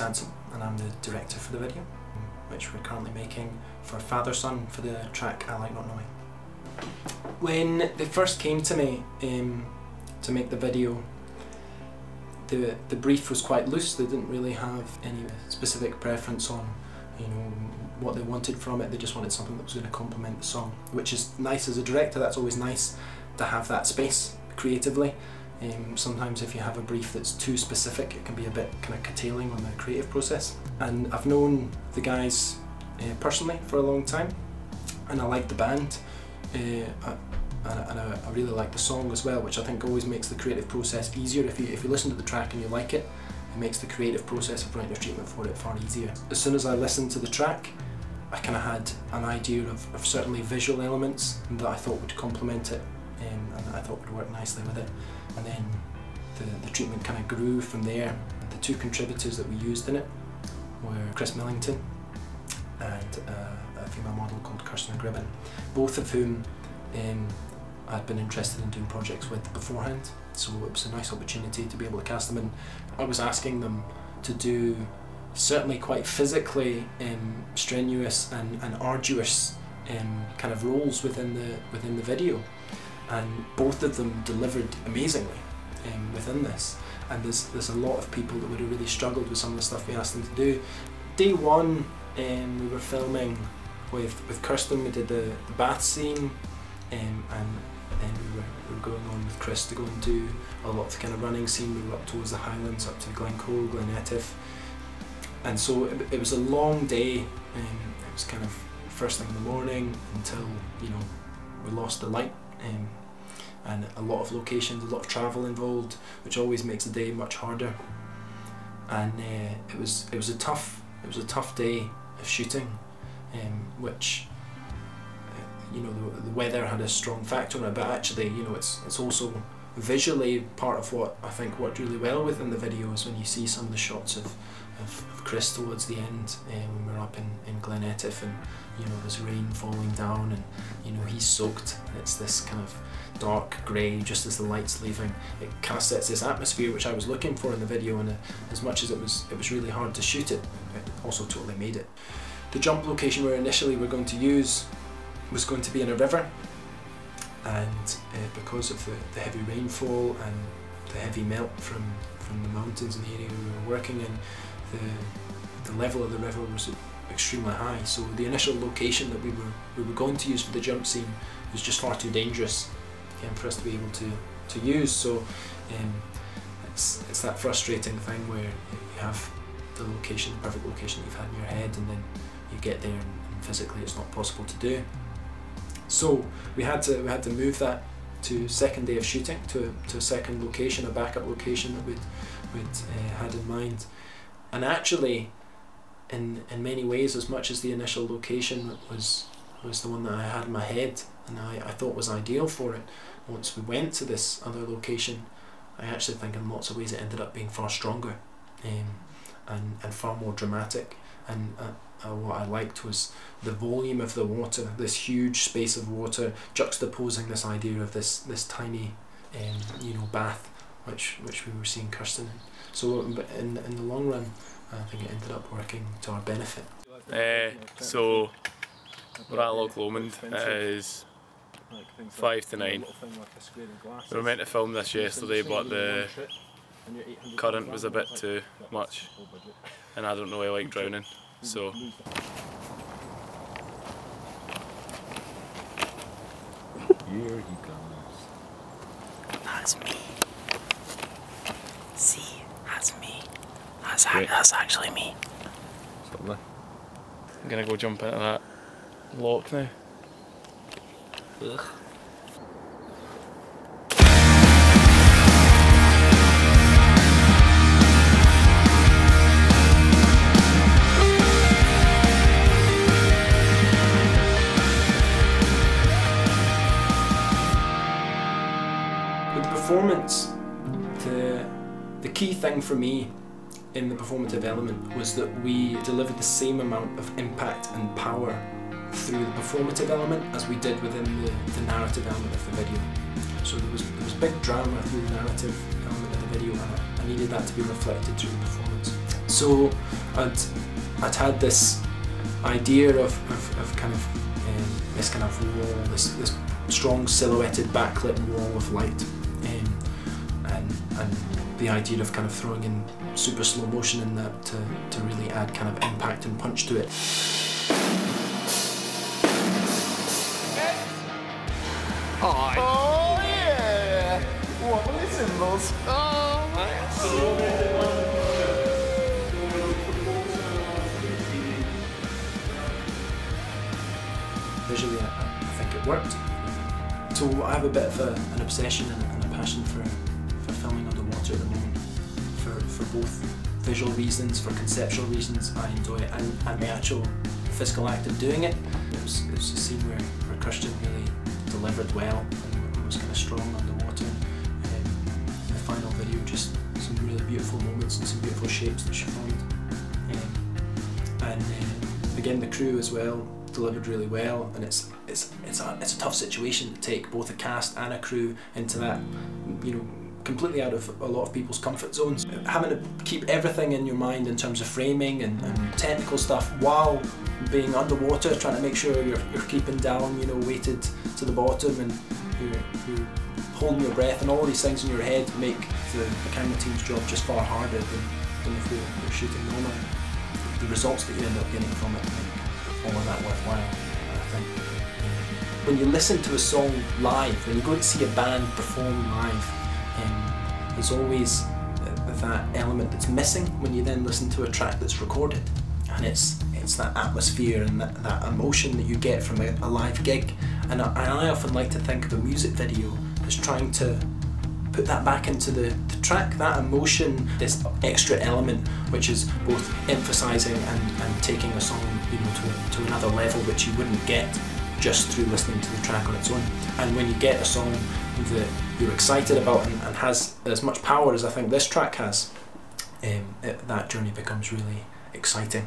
And I'm the director for the video, which we're currently making for Fatherson for the track I Like Not Knowing. When they first came to me um, to make the video, the, the brief was quite loose, they didn't really have any specific preference on you know what they wanted from it, they just wanted something that was going to complement the song, which is nice as a director, that's always nice to have that space creatively. Um, sometimes if you have a brief that's too specific it can be a bit kind of curtailing on the creative process. And I've known the guys uh, personally for a long time and I like the band uh, and, I, I really like the song as well which I think always makes the creative process easier. If you, if you listen to the track and you like it, it makes the creative process of writing a treatment for it far easier. As soon as I listened to the track I kind of had an idea of, of certainly visual elements that I thought would complement it um, and I thought would work nicely with it. And then the, the treatment kind of grew from there. The two contributors that we used in it were Chris Millington and uh, a female model called Kirsten Gribben, both of whom um, I'd been interested in doing projects with beforehand. So it was a nice opportunity to be able to cast them in. I was asking them to do certainly quite physically um, strenuous and, and arduous um, kind of roles within the within the video and both of them delivered amazingly um, within this. And there's there's a lot of people that would have really struggled with some of the stuff we asked them to do. Day one, um, we were filming with with Kirsten. We did the, the bath scene, um, and then we were, we were going on with Chris to go and do a lot of the kind of running scene. We were up towards the Highlands, up to Glencoe, Glen Etive, and so it, it was a long day. Um, it was kind of first thing in the morning until you know we lost the light um, and a lot of locations, a lot of travel involved, which always makes the day much harder. And uh, it was it was a tough it was a tough day of shooting, um, which uh, you know the, the weather had a strong factor on it, but actually you know it's it's also visually part of what I think worked really well within the videos when you see some of the shots of, of, of Chris towards the end uh, when we were up in, in Glen Etive and you know there's rain falling down and you know he's soaked. It's this kind of dark grey just as the light's leaving. It kind of sets this atmosphere which I was looking for in the video and uh, as much as it was it was really hard to shoot it it also totally made it. The jump location where initially we're going to use was going to be in a river and uh, because of the, the heavy rainfall and the heavy melt from from the mountains in the area we were working in the the level of the river was extremely high. So the initial location that we were we were going to use for the jump scene was just far too dangerous again, for us to be able to, to use. So um, it's it's that frustrating thing where you have the location, the perfect location that you've had in your head, and then you get there and, and physically it's not possible to do. So we had to we had to move that to second day of shooting to a, to a second location, a backup location that we'd, we'd uh, had in mind. And actually, in in many ways as much as the initial location was was the one that I had in my head and I, I thought was ideal for it. Once we went to this other location, I actually think in lots of ways it ended up being far stronger um, and, and far more dramatic. And uh, uh, what I liked was the volume of the water, this huge space of water, juxtaposing this idea of this this tiny, um, you know, bath, which which we were seeing Kirsten in. So in in the long run, I think it ended up working to our benefit. Uh, so we're at Loch Lomond. It is five to nine. We were meant to film this yesterday, but the current was a bit too much, and I don't know I like drowning, so. Here he comes. That's me. See, that's me. That's, that's actually me. Lovely. I'm gonna go jump into that lock now. Ugh. Key thing for me in the performative element was that we delivered the same amount of impact and power through the performative element as we did within the, the narrative element of the video. So there was, there was big drama through the narrative element of the video and I, I needed that to be reflected through the performance. So I'd, I'd had this idea of, of, of kind of um, this kind of wall, this, this strong silhouetted backlit wall of light, um, and, and the idea of kind of throwing in super slow motion in that to, to really add kind of impact and punch to it. Oh yeah! Wobbly cymbals. Oh. visually, I, I think it worked. So I have a bit of a, an obsession and, and a passion for, at the moment, for, for both visual reasons, for conceptual reasons. I enjoy it, and, and the actual physical act of doing it. It was, it was a scene where, where Kirsten really delivered well and was kind of strong underwater. Um, the final video, just some really beautiful moments and some beautiful shapes that she formed. Um, and uh, again, the crew as well delivered really well, and it's it's it's a it's a tough situation to take both a cast and a crew into that, you know, completely out of a lot of people's comfort zones. Having to keep everything in your mind in terms of framing and, and technical stuff while being underwater, trying to make sure you're you're keeping down, you know, weighted to the bottom, and you're, you're holding your breath, and all these things in your head make the, the camera team's job just far harder than, than if you're, you're shooting normally. The results that you end up getting from it make all of that worthwhile, I think. When you listen to a song live, when you go to see a band perform live, um, there's always uh, that element that's missing when you then listen to a track that's recorded. And it's it's that atmosphere and that, that emotion that you get from a, a live gig. And I, and I often like to think of a music video as trying to put that back into the, the track, that emotion, this extra element which is both emphasising and, and taking a song you know, to, to another level which you wouldn't get just through listening to the track on its own. And when you get a song that you're excited about and, and has as much power as I think this track has, um, it, that journey becomes really exciting.